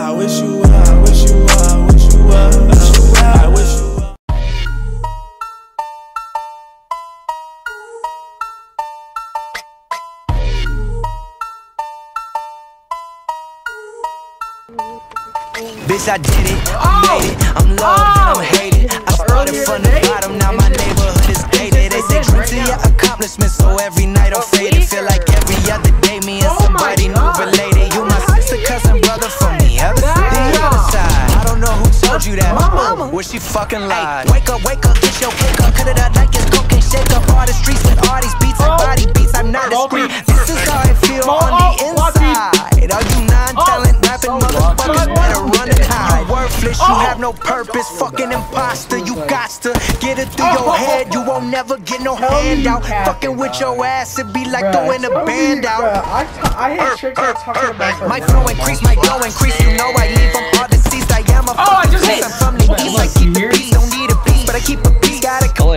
I wish you well, I wish you well, I wish you well, I wish you well, I wish you well. Bitch, I did it, I made it, I'm loved and I'm oh! hated. I started from the bottom, now my neighborhood is gated. They say dream to your accomplishments, so every night you that. Mama, well she fucking lied. Wake up, wake up, get your cake up, cut it up like it's cocaine. Shake up all the streets with all these beats and body beats. I'm not discreet. This is how I feel on the inside. All you non-talent rapping motherfuckers better run and hide. You worthless, you have no purpose. Fucking imposter, you got to get it through your head. You won't never get no handout. Fucking with your ass, it be like throwing a band out. I, t- I hate tricks that talking about her. My flow increase, my glow increase. You know I leave from all deceased. I am a Oh, fucking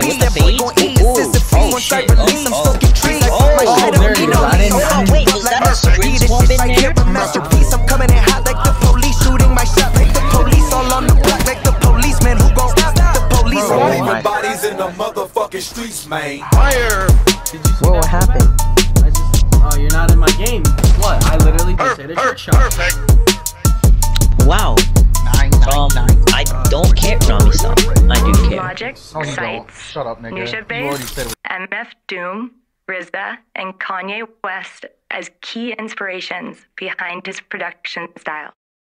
piece. Gotta Oh, wait, compete. what's That the boy beat? gon' eat Ooh, his sister oh, free. Once I shit. release, I'm Oh, smoking trees. I fuck my oh, shit. I there don't it need is. no I didn't lease. see I'm it. Wait, up was like that a Mercer Springs P. This swamp shit in right there? here, a masterpiece. I'm coming in hot like the police. Shooting my shot like the police. All on the block like the policeman. Who gon' stop the police? Bro, I'm my- Leaving bodies in the motherfucking streets, man. What will happen? I just, oh, you're not in my game. What? I literally just hit a trick shot. Wow. Um, I do care. Logic, No. Sites, Shut up, nigga. Already Base. MF Doom, RZA, and Kanye West as key inspirations behind his production style.